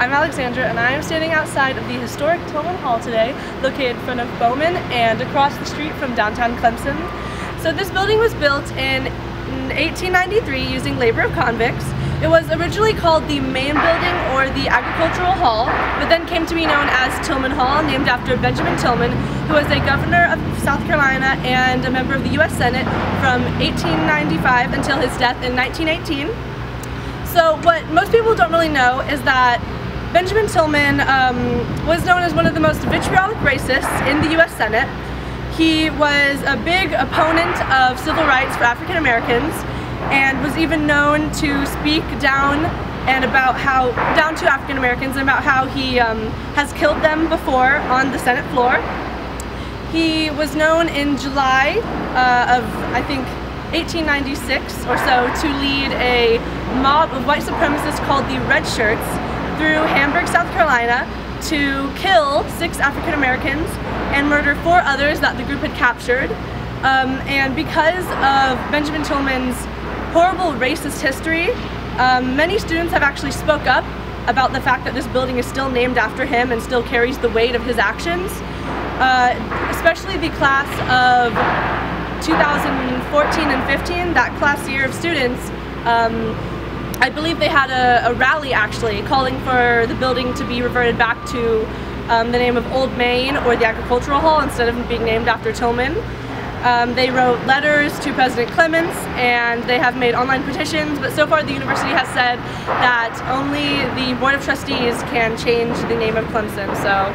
I'm Alexandra and I am standing outside of the historic Tillman Hall today, located in front of Bowman and across the street from downtown Clemson. So this building was built in 1893 using labor of convicts. It was originally called the Main Building or the Agricultural Hall, but then came to be known as Tillman Hall, named after Benjamin Tillman, who was a governor of South Carolina and a member of the U.S. Senate from 1895 until his death in 1918. So what most people don't really know is that Benjamin Tillman um, was known as one of the most vitriolic racists in the U.S. Senate. He was a big opponent of civil rights for African Americans and was even known to speak down and about how, down to African Americans and about how he um, has killed them before on the Senate floor. He was known in July uh, of, I think, 1896 or so to lead a mob of white supremacists called the Red Shirts through Hamburg, South Carolina to kill six African Americans and murder four others that the group had captured. Um, and because of Benjamin Tillman's horrible racist history, um, many students have actually spoke up about the fact that this building is still named after him and still carries the weight of his actions. Uh, especially the class of 2014 and 15, that class year of students, um, I believe they had a, a, rally actually calling for the building to be reverted back to um, the name of Old Main or the Agricultural Hall instead of being named after Tillman. Um, they wrote letters to President Clements and they have made online petitions, but so far the university has said that only the Board of Trustees can change the name of Clemson. So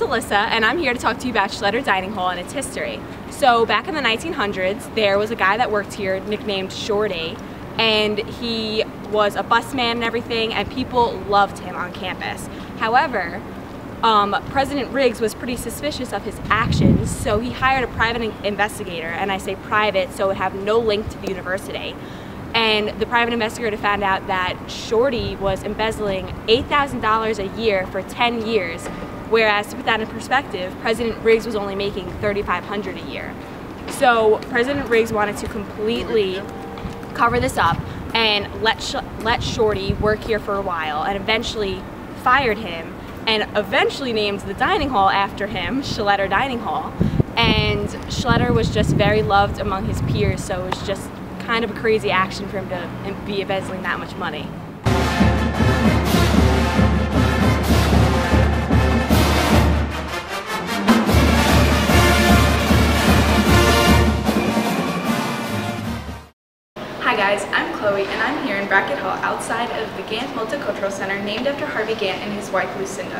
is Alyssa and I'm here to talk to you about Schilletter Dining Hall and its history. So back in the 1900s, there was a guy that worked here nicknamed Shorty and he was a busman and everything and people loved him on campus. However, um, President Riggs was pretty suspicious of his actions, so he hired a private investigator, and I say private so it would have no link to the university. And the private investigator found out that Shorty was embezzling $8,000 a year for 10 years Whereas to put that in perspective, President Riggs was only making 3,500 a year. So President Riggs wanted to completely cover this up and let Sh let Shorty work here for a while, and eventually fired him, and eventually named the dining hall after him, Schilletter Dining Hall. And Schilletter was just very loved among his peers, so it was just kind of a crazy action for him to be embezzling that much money. Guys, I'm Chloe and I'm here in Brackett Hall outside of the Gantt Multicultural Center named after Harvey Gantt and his wife Lucinda.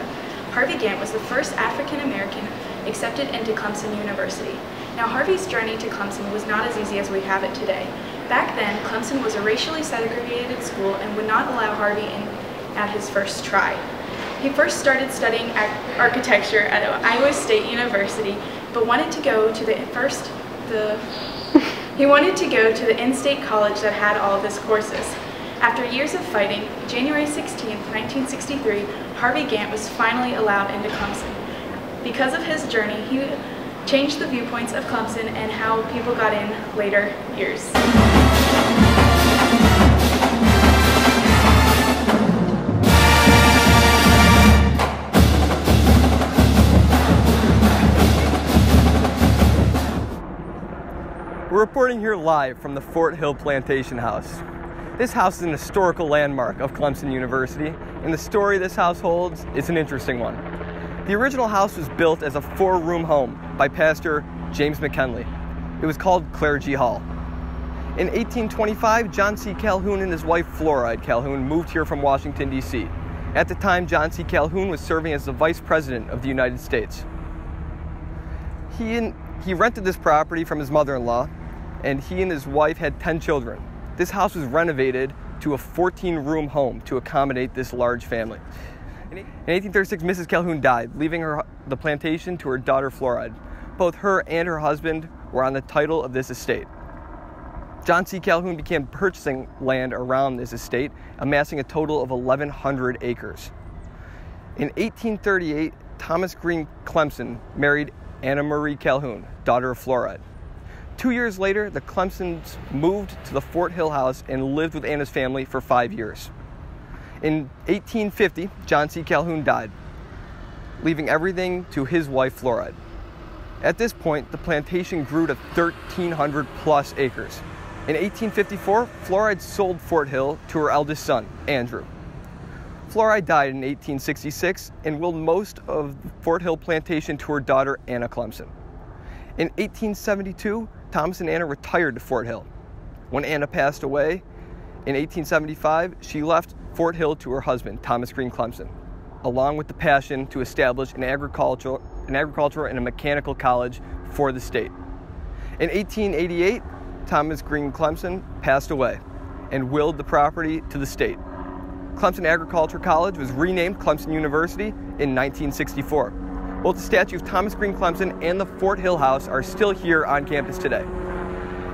Harvey Gantt was the first African American accepted into Clemson University. Now Harvey's journey to Clemson was not as easy as we have it today. Back then, Clemson was a racially segregated school and would not allow Harvey in at his first try. He first started studying architecture at Iowa State University, but wanted to go to the first, the he wanted to go to the in-state college that had all of his courses. After years of fighting, January 16, 1963, Harvey Gantt was finally allowed into Clemson. Because of his journey, he changed the viewpoints of Clemson and how people got in later years. We're reporting here live from the Fort Hill Plantation House. This house is an historical landmark of Clemson University, and the story this house holds is an interesting one. The original house was built as a four-room home by Pastor James McKinley. It was called Clergy Hall. In 1825, John C. Calhoun and his wife Floride Calhoun moved here from Washington, D.C. At the time, John C. Calhoun was serving as the Vice President of the United States. He, in, he rented this property from his mother-in-law, and he and his wife had 10 children. This house was renovated to a 14 room home to accommodate this large family. In 1836, Mrs. Calhoun died, leaving her, the plantation to her daughter Floride. Both her and her husband were on the title of this estate. John C. Calhoun began purchasing land around this estate, amassing a total of 1,100 acres. In 1838, Thomas Green Clemson married Anna Marie Calhoun, daughter of Floride. Two years later, the Clemsons moved to the Fort Hill house and lived with Anna's family for five years. In 1850, John C. Calhoun died, leaving everything to his wife, Floride. At this point, the plantation grew to 1,300 plus acres. In 1854, Floride sold Fort Hill to her eldest son, Andrew. Floride died in 1866 and willed most of the Fort Hill plantation to her daughter, Anna Clemson. In 1872, Thomas and Anna retired to Fort Hill. When Anna passed away in 1875, she left Fort Hill to her husband, Thomas Green Clemson, along with the passion to establish an agricultural, an agricultural and a mechanical college for the state. In 1888, Thomas Green Clemson passed away and willed the property to the state. Clemson Agriculture College was renamed Clemson University in 1964. Both the statue of Thomas Green Clemson and the Fort Hill House are still here on campus today.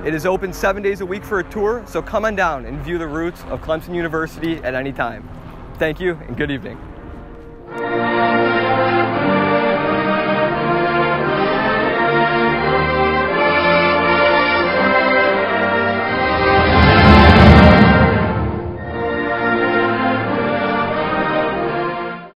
It is open seven days a week for a tour, so come on down and view the roots of Clemson University at any time. Thank you and good evening.